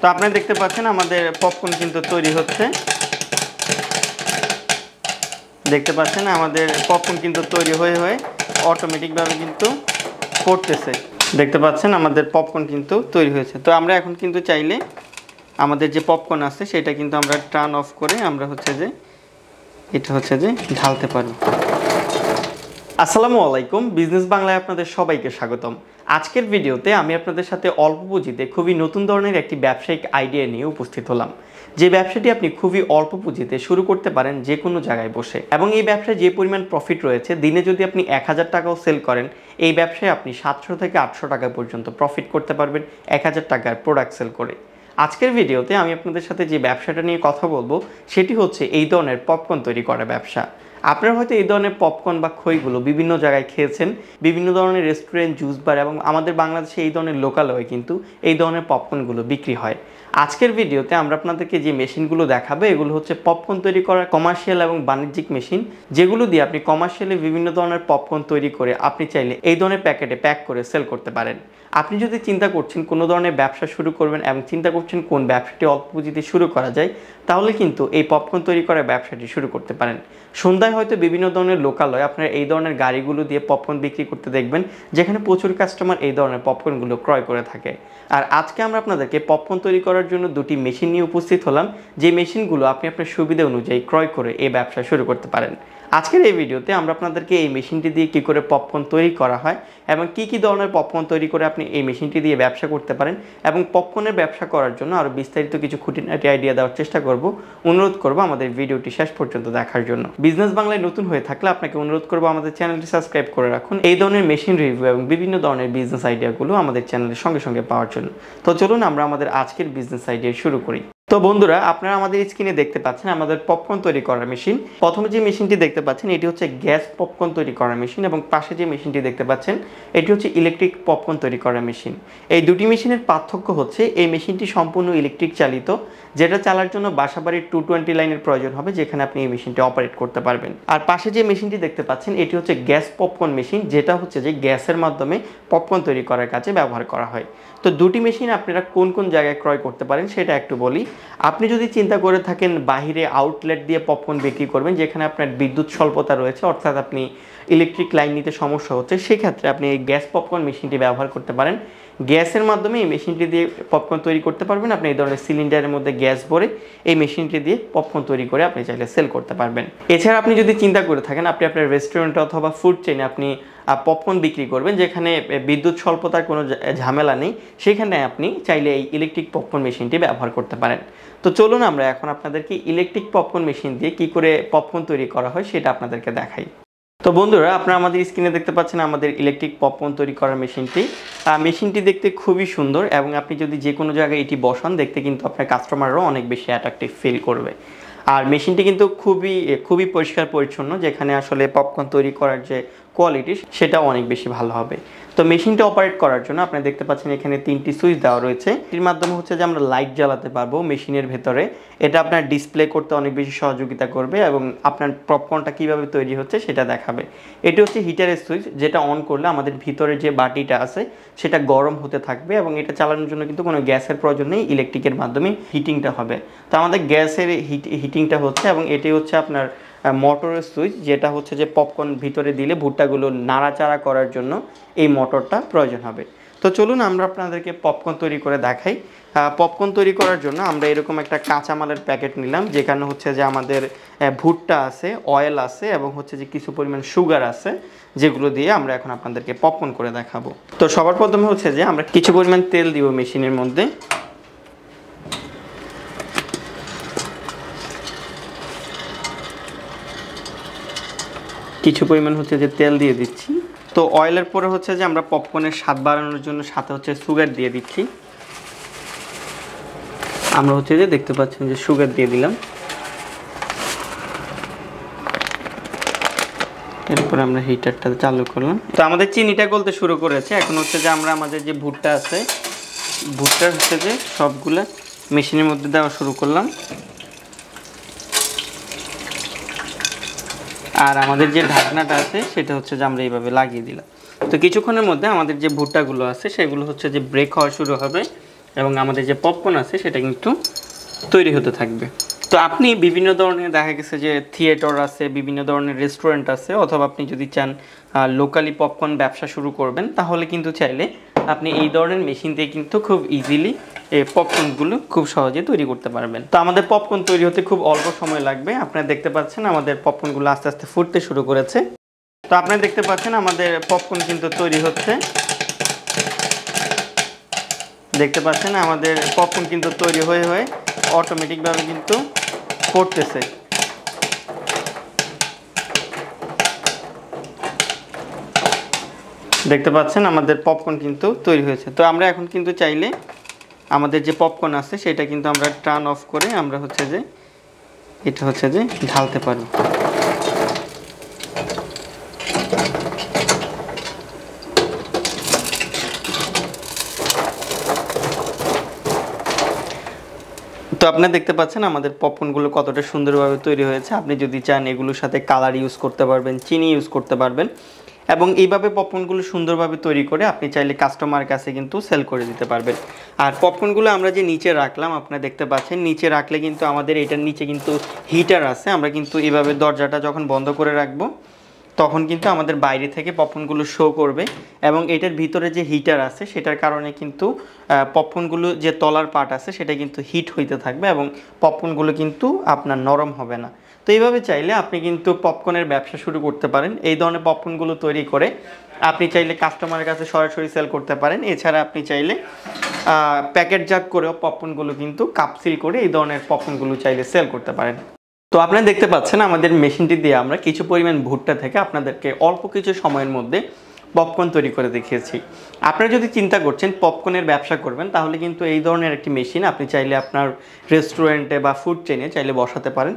তো আপনারা দেখতে পাচ্ছেন আমাদের পপকর্ন কিন্তু তৈরি হচ্ছে। দেখতে পাচ্ছেন আমাদের পপকর্ন কিন্তু তৈরি হয়ে হয়ে অটোমেটিকভাবে কিন্তু পড়তেছে। দেখতে পাচ্ছেন আমাদের পপকর্ন কিন্তু তৈরি হয়েছে। তো আমরা এখন কিন্তু চাইলে আমাদের যে পপকর্ন আছে সেটা কিন্তু আমরা টার্ন অফ করে আমরা হচ্ছে যে এটা হচ্ছে যে ঢালতে পারি আসসালামু আলাইকুম বিজনেস বাংলায় আপনাদের সবাইকে স্বাগতম। আজকের ভিডিওতে আমি আপনাদের সাথে অল্প পুঁজিতে খুবই নতুন ধরনের একটি ব্যবসায়িক আইডিয়া নিয়ে উপস্থিত হলাম। যে ব্যবসাটি আপনি খুবই অল্প পুঁজিতে শুরু করতে পারেন যে কোনো জায়গায় বসে। এবং এই ব্যবসায় যে পরিমাণ প্রফিট রয়েছে, দিনে যদি আপনি এক হাজার টাকাও সেল করেন, এই ব্যবসায় আপনি সাতশো থেকে আটশো টাকা পর্যন্ত প্রফিট করতে পারবেন এক হাজার টাকার প্রোডাক্ট সেল করে। আজকের ভিডিওতে আমি আপনাদের সাথে যে ব্যবসাটা নিয়ে কথা বলব, সেটি হচ্ছে এই ধরনের পপকর্ন তৈরি করা ব্যবসা। আপনারা হয়তো এই ধরনের পপকর্ন বা খইগুলো বিভিন্ন জায়গায় খেয়েছেন, বিভিন্ন ধরনের রেস্টুরেন্ট জুস বার এবং আমাদের বাংলাদেশে এই ধরনের লোকালয়ে কিন্তু এই ধরনের পপকর্নগুলো বিক্রি হয়। আজকের ভিডিওতে আমরা আপনাদেরকে যে মেশিনগুলো দেখাবো, এগুলো হচ্ছে পপকর্ন তৈরি করার কমার্শিয়াল এবং বাণিজ্যিক মেশিন। যেগুলো দিয়ে আপনি কমার্শিয়ালি বিভিন্ন ধরনের পপকর্ন তৈরি করে আপনি চাইলে এই ধরনের প্যাকেটে প্যাক করে সেল করতে পারেন। আপনি যদি চিন্তা করছেন কোনো ধরনের ব্যবসা শুরু করবেন এবং চিন্তা করছেন কোন ব্যবসাটি অল্প পুঁজিতে শুরু করা যায়, তাহলে কিন্তু এই পপকর্ন তৈরি করার ব্যবসাটি শুরু করতে পারেন। সন্ধ্যায় হয়তো বিভিন্ন ধরনের লোকালয় আপনারা এই ধরনের গাড়িগুলো দিয়ে পপকর্ন বিক্রি করতে দেখবেন, যেখানে প্রচুর কাস্টমার এই ধরনের পপকর্নগুলো ক্রয় করে থাকে। আর আজকে আমরা আপনাদেরকে পপকর্ন তৈরি করার জন্য দুটি মেশিন নিয়ে উপস্থিত হলাম। যে মেশিনগুলো আপনি আপনার সুবিধা অনুযায়ী ক্রয় করে এই ব্যবসা শুরু করতে পারেন। আজকের এই ভিডিওতে আমরা আপনাদেরকে এই মেশিনটি দিয়ে কী করে পপকর্ন তৈরি করা হয় এবং কি কি ধরনের পপকর্ন তৈরি করে আপনি এই মেশিনটি দিয়ে ব্যবসা করতে পারেন এবং পপকর্নের ব্যবসা করার জন্য আরও বিস্তারিত কিছু খুঁটিনাটি আইডিয়া দেওয়ার চেষ্টা করব। অনুরোধ করব আমাদের ভিডিওটি শেষ পর্যন্ত দেখার জন্য। বিজনেস বাংলায় নতুন হয়ে থাকলে আপনাকে অনুরোধ করব আমাদের চ্যানেলটি সাবস্ক্রাইব করে রাখুন। এই ধরনের মেশিন রিভিউ এবং বিভিন্ন ধরনের বিজনেস আইডিয়াগুলো আমাদের চ্যানেলের সঙ্গে সঙ্গে পাওয়ার জন্য। তো চলুন আমরা আমাদের আজকের বিজনেস আইডিয়া শুরু করি। তো বন্ধুরা, আপনারা আমাদের স্ক্রিনে দেখতে পাচ্ছেন আমাদের পপকর্ন তৈরি করার মেশিন প্রথমে যে মেশিনটি দেখতে পাচ্ছেন, এটি হচ্ছে গ্যাস পপকর্ন তৈরি করার মেশিন এবং পাশে যে মেশিনটি দেখতে পাচ্ছেন, এটি হচ্ছে ইলেকট্রিক পপকর্ন তৈরি করার মেশিন এই দুটি মেশিনের পার্থক্য হচ্ছে, এই মেশিনটি সম্পূর্ণ ইলেকট্রিক চালিত, যেটা চালার জন্য বাসাবাড়ির টু টোয়েন্টি লাইনের প্রয়োজন হবে, যেখানে আপনি এই মেশিনটি অপারেট করতে পারবেন। আর পাশে যে মেশিনটি দেখতে পাচ্ছেন, এটি হচ্ছে গ্যাস পপকর্ন মেশিন যেটা হচ্ছে যে গ্যাসের মাধ্যমে পপকর্ন তৈরি করার কাজে ব্যবহার করা হয়। তো দুটি মেশিন আপনারা কোন কোন জায়গায় ক্রয় করতে পারেন, সেটা একটু বলি। আপনি যদি চিন্তা করে থাকেন, বাহিরে আউটলেট দিয়ে পপকর্ন বিক্রি করবেন, যেখানে আপনার বিদ্যুৎ স্বল্পতা রয়েছে, অর্থাৎ আপনি ইলেকট্রিক লাইন নিতে সমস্যা হচ্ছে, সেক্ষেত্রে আপনি এই গ্যাস পপকর্ন মেশিনটি ব্যবহার করতে পারেন। গ্যাসের মাধ্যমে এই মেশিনটি দিয়ে পপকর্ন তৈরি করতে পারবেন। আপনি এই ধরনের সিলিন্ডারের মধ্যে গ্যাস ভরে এই মেশিনটি দিয়ে পপকর্ন তৈরি করে আপনি চাইলে সেল করতে পারবেন। এছাড়া আপনি যদি চিন্তা করে থাকেন, আপনি আপনার রেস্টুরেন্ট অথবা ফুড চেনে আপনি পপকর্ন বিক্রি করবেন, যেখানে বিদ্যুৎ স্বল্পতার কোনো ঝামেলা নেই, সেখানে আপনি চাইলে এই ইলেকট্রিক পপকর্ন মেশিনটি ব্যবহার করতে পারেন। তো চলুন আমরা এখন আপনাদেরকে ইলেকট্রিক পপকর্ন মেশিন দিয়ে কি করে পপকর্ন তৈরি করা হয়, সেটা আপনাদেরকে দেখাই। তো বন্ধুরা, আপনারা আমাদের স্ক্রিনে দেখতে পাচ্ছেন আমাদের ইলেকট্রিক পপকর্ন তৈরি করার মেশিনটি। মেশিনটি দেখতে খুবই সুন্দর এবং আপনি যদি যে কোনো জায়গায় এটি বসান, দেখতে কিন্তু আপনার কাস্টমাররাও অনেক বেশি অ্যাট্রাকটিভ ফিল করবে। আর মেশিনটি কিন্তু খুবই খুবই পরিষ্কার পরিচ্ছন্ন, যেখানে আসলে পপকর্ন তৈরি করার যে কোয়ালিটি সেটা অনেক বেশি ভালো হবে। তো মেশিনটা অপারেট করার জন্য আপনি দেখতে পাচ্ছেন এখানে তিনটি সুইচ দেওয়া রয়েছে। এর মাধ্যমে হচ্ছে যে আমরা লাইট জ্বালাতে পারব মেশিনের ভেতরে। এটা আপনার ডিসপ্লে করতে অনেক বেশি সহযোগিতা করবে এবং আপনার পপকর্নটা কীভাবে তৈরি হচ্ছে সেটা দেখাবে। এটি হচ্ছে হিটারের সুইচ যেটা অন করলে আমাদের ভিতরে যে বাটিটা আছে, সেটা গরম হতে থাকবে এবং এটা চালানোর জন্য কিন্তু কোনো গ্যাসের প্রয়োজন নেই ইলেকট্রিকের মাধ্যমে হিটিংটা হবে। তো আমাদের গ্যাসের হিট হিটিংটা হচ্ছে এবং এটি হচ্ছে আপনার মোটরের সুইচ, যেটা হচ্ছে যে পপকর্ন ভিতরে দিলে ভুট্টাগুলো নাড়াচাড়া করার জন্য এই মোটরটা প্রয়োজন হবে। তো চলুন আমরা আপনাদেরকে পপকর্ন তৈরি করে দেখাই। পপকর্ন তৈরি করার জন্য আমরা এরকম একটা কাঁচামালের প্যাকেট নিলাম, যেখানে হচ্ছে যে আমাদের ভুট্টা আছে অয়েল আছে এবং হচ্ছে যে কিছু পরিমাণ সুগার আছে, যেগুলো দিয়ে আমরা এখন আপনাদেরকে পপকর্ন করে দেখাবো। তো সবার প্রথমে হচ্ছে যে আমরা কিছু পরিমাণ তেল দিব মেশিনের মধ্যে। কিছু পরিমাণ হচ্ছে যে তেল দিয়ে দিচ্ছি। তো অয়েলের পরে হচ্ছে যে আমরা পপকর্নের স্বাদ বাড়ানোর জন্য সাথে হচ্ছে সুগার দিয়ে দিচ্ছি। আমরা হচ্ছে যে দেখতে পাচ্ছেন যে সুগার দিয়ে দিলাম। এরপরে আমরা হিটারটা চালু করলাম। তো আমাদের চিনিটা গলতে শুরু করেছে। এখন হচ্ছে যে আমরা আমাদের যে ভুট্টা আছে ভুট্টা হচ্ছে যে সবগুলো মেশিনের মধ্যে দেওয়া শুরু করলাম। আর আমাদের যে ঢাকনাটা আছে, সেটা হচ্ছে যে আমরা এইভাবে লাগিয়ে দিলাম। তো কিছুক্ষণের মধ্যে আমাদের যে ভুট্টাগুলো আছে, সেগুলো হচ্ছে যে ব্রেক হওয়া শুরু হবে এবং আমাদের যে পপকর্ন আছে, সেটা কিন্তু তৈরি হতে থাকবে। তো আপনি বিভিন্ন ধরনের, দেখা গেছে যে থিয়েটার আছে, বিভিন্ন ধরনের রেস্টুরেন্ট আছে, অথবা আপনি যদি চান লোকালি পপকর্ন ব্যবসা শুরু করবেন, তাহলে কিন্তু চাইলে আপনি এই ধরনের মেশিন দিয়ে কিন্তু খুব ইজিলি এই পপকর্নগুলো খুব সহজে তৈরি করতে পারবেন। তো আমাদের পপকর্ন তৈরি হতে খুব অল্প সময় লাগবে। আপনারা দেখতে পাচ্ছেন আমাদের পপকর্নগুলো আস্তে আস্তে ফুটতে শুরু করেছে। তো আপনারা দেখতে পাচ্ছেন আমাদের পপকর্ন কিন্তু তৈরি হচ্ছে। দেখতে পাচ্ছেন আমাদের পপকর্ন কিন্তু তৈরি হয়ে হয়ে অটোমেটিকভাবে কিন্তু পড়তেছে দেখতে পাচ্ছেন আমাদের পপকর্ন কিন্তু তৈরি হয়েছে। তো আমরা এখন কিন্তু চাইলে আমাদের যে পপকর্ন আছে, সেটা কিন্তু আমরা টার্ন অফ করে আমরা হচ্ছে যে, এটা হচ্ছে যে ঢালতে পারি। তো আপনারা দেখতে পাচ্ছেন আমাদের পপকর্নগুলো কতটা সুন্দরভাবে তৈরি হয়েছে। আপনি যদি চান এগুলোর সাথে কালার ইউজ করতে পারবেন, চিনি ইউজ করতে পারবেন। এবং এইভাবে পপকর্নগুলো সুন্দরভাবে তৈরি করে আপনি চাইলে কাস্টমার কাছে কিন্তু সেল করে দিতে পারবেন। আর পপকর্নগুলো আমরা যে নিচে রাখলাম, আপনারা দেখতে পাচ্ছেন, নিচে রাখলে কিন্তু আমাদের এটার নিচে কিন্তু হিটার আছে। আমরা কিন্তু এইভাবে দরজাটা যখন বন্ধ করে রাখব, তখন কিন্তু আমাদের বাইরে থেকে পপকর্নগুলো শো করবে এবং এটার ভিতরে যে হিটার আছে, সেটার কারণে কিন্তু পপকর্নগুলো যে তলার পার্ট আছে, সেটা কিন্তু হিট হইতে থাকবে এবং পপকর্নগুলো কিন্তু আপনার নরম হবে না। এইভাবে চাইলে আপনি কিন্তু পপকর্নের ব্যবসা শুরু করতে পারেন। এই ধরনের পপকর্নগুলো তৈরি করে আপনি চাইলে কাস্টমারের কাছে সরাসরি সেল করতে পারেন। এছাড়া আপনি চাইলে প্যাকেটজাত করেও পপকর্নগুলো কিন্তু কাপসিল করে এই ধরনের পপকর্নগুলো চাইলে সেল করতে পারেন। তো আপনারা দেখতে পাচ্ছেন আমাদের মেশিনটি দিয়ে আমরা কিছু পরিমাণ ভুট্টা থেকে আপনাদেরকে অল্প কিছু সময়ের মধ্যে পপকর্ন তৈরি করে দেখিয়েছি। আপনারা যদি চিন্তা করছেন পপকর্নের ব্যবসা করবেন, তাহলে কিন্তু এই ধরনের একটি মেশিন আপনি চাইলে আপনার রেস্টুরেন্টে বা ফুড চেনে চাইলে বসাতে পারেন।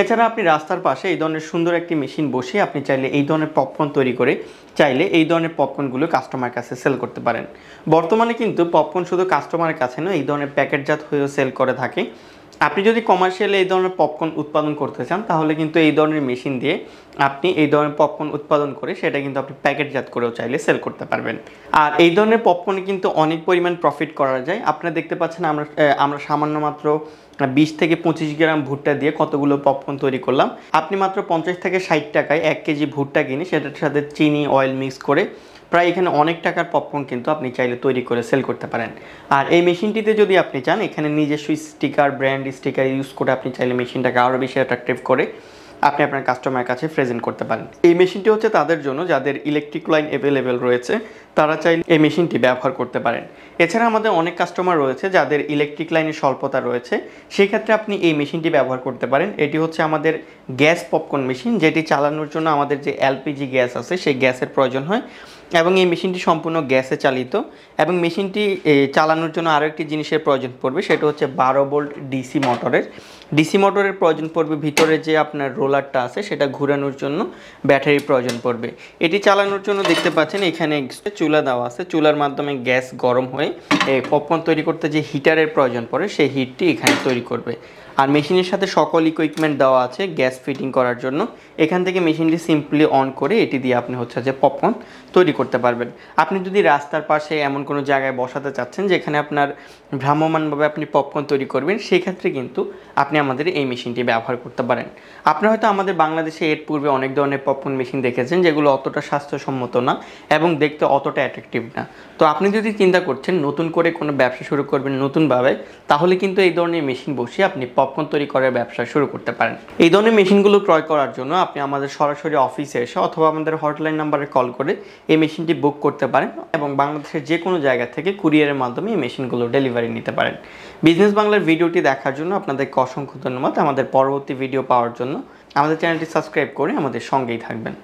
এছাড়া আপনি রাস্তার পাশে এই ধরনের সুন্দর একটি মেশিন বসিয়ে আপনি চাইলে এই ধরনের পপকর্ন তৈরি করে চাইলে এই ধরনের পপকর্নগুলো কাস্টমার কাছে সেল করতে পারেন। বর্তমানে কিন্তু পপকর্ন শুধু কাস্টমারের কাছে নয়, এই ধরনের প্যাকেটজাত হয়েও সেল করে থাকে। আপনি যদি কমার্শিয়ালি এই ধরনের পপকর্ন উৎপাদন করতে চান, তাহলে কিন্তু এই ধরনের মেশিন দিয়ে আপনি এই ধরনের পপকর্ন উৎপাদন করে সেটা কিন্তু আপনি প্যাকেটজাত করেও চাইলে সেল করতে পারবেন। আর এই ধরনের পপকর্নে কিন্তু অনেক পরিমাণ প্রফিট করা যায়। আপনারা দেখতে পাচ্ছেন আমরা আমরা সামান্য মাত্র বিশ থেকে পঁচিশ গ্রাম ভুট্টা দিয়ে কতগুলো পপকর্ন তৈরি করলাম। আপনি মাত্র পঞ্চাশ থেকে ষাট টাকায় এক কেজি ভুট্টা কিনে সেটার সাথে চিনি অয়েল মিক্স করে প্রায় এখানে অনেক টাকার পপকর্ন কিন্তু আপনি চাইলে তৈরি করে সেল করতে পারেন। আর এই মেশিনটিতে যদি আপনি চান, এখানে নিজস্ব স্টিকার ব্র্যান্ড স্টিকার ইউজ করে আপনি চাইলে মেশিনটাকে আরও বেশি অ্যাট্রাকটিভ করে আপনি আপনার কাস্টমারের কাছে প্রেজেন্ট করতে পারেন। এই মেশিনটি হচ্ছে তাদের জন্য যাদের ইলেকট্রিক লাইন অ্যাভেলেবেল রয়েছে, তারা চাইলে এই মেশিনটি ব্যবহার করতে পারেন। এছাড়া আমাদের অনেক কাস্টমার রয়েছে যাদের ইলেকট্রিক লাইনের স্বল্পতা রয়েছে সেই ক্ষেত্রে আপনি এই মেশিনটি ব্যবহার করতে পারেন। এটি হচ্ছে আমাদের গ্যাস পপকর্ন মেশিন যেটি চালানোর জন্য আমাদের যে এলপিজি গ্যাস আছে, সেই গ্যাসের প্রয়োজন হয়। এবং এই মেশিনটি সম্পূর্ণ গ্যাসে চালিত এবং মেশিনটি চালানোর জন্য আরও একটি জিনিসের প্রয়োজন পড়বে, সেটা হচ্ছে বারো বোল্ট ডিসি মোটরের। ডিসি মোটরের প্রয়োজন পড়বে, ভিতরে যে আপনার রোলারটা আছে সেটা ঘুরানোর জন্য ব্যাটারির প্রয়োজন পড়বে। এটি চালানোর জন্য দেখতে পাচ্ছেন এখানে চুলা দেওয়া আছে, চুলার মাধ্যমে গ্যাস গরম হয়ে পপকর্ন তৈরি করতে যে হিটারের প্রয়োজন পড়ে, সেই হিটটি এখানে তৈরি করবে। আর মেশিনের সাথে সকল ইকুইপমেন্ট দেওয়া আছে গ্যাস ফিটিং করার জন্য। এখান থেকে মেশিনটি সিম্পলি অন করে এটি দিয়ে আপনি হচ্ছে যে পপকর্ন তৈরি করতে পারবেন। আপনি যদি রাস্তার পাশে এমন কোনো জায়গায় বসাতে চাচ্ছেন, যেখানে আপনার ভ্রাম্যমানভাবে আপনি পপকর্ন তৈরি করবেন, সেই ক্ষেত্রে কিন্তু আপনি আমাদের এই মেশিনটি ব্যবহার করতে পারেন। আপনি হয়তো আমাদের বাংলাদেশে এর পূর্বে অনেক ধরনের পপকর্ন মেশিন দেখেছেন, যেগুলো অতটা স্বাস্থ্যসম্মত না এবং দেখতে অতটা অ্যাট্রাকটিভ না। তো আপনি যদি চিন্তা করছেন নতুন করে কোনো ব্যবসা শুরু করবেন নতুনভাবে, তাহলে কিন্তু এই ধরনের মেশিন বসিয়ে আপনি পপকর্ন তৈরি করার ব্যবসা শুরু করতে পারেন। এই ধরনের মেশিনগুলো ক্রয় করার জন্য আপনি আমাদের সরাসরি অফিসে এসে অথবা আমাদের হটলাইন নাম্বারে কল করে এই মেশিনটি বুক করতে পারেন এবং বাংলাদেশের যে কোনো জায়গা থেকে কুরিয়ারের মাধ্যমে এই মেশিনগুলো ডেলিভারি নিতে পারেন। বিজনেস বাংলার ভিডিওটি দেখার জন্য আপনাদেরকে অসংখ্য ধন্যবাদ। আমাদের পরবর্তী ভিডিও পাওয়ার জন্য আমাদের চ্যানেলটি সাবস্ক্রাইব করে আমাদের সঙ্গেই থাকবেন।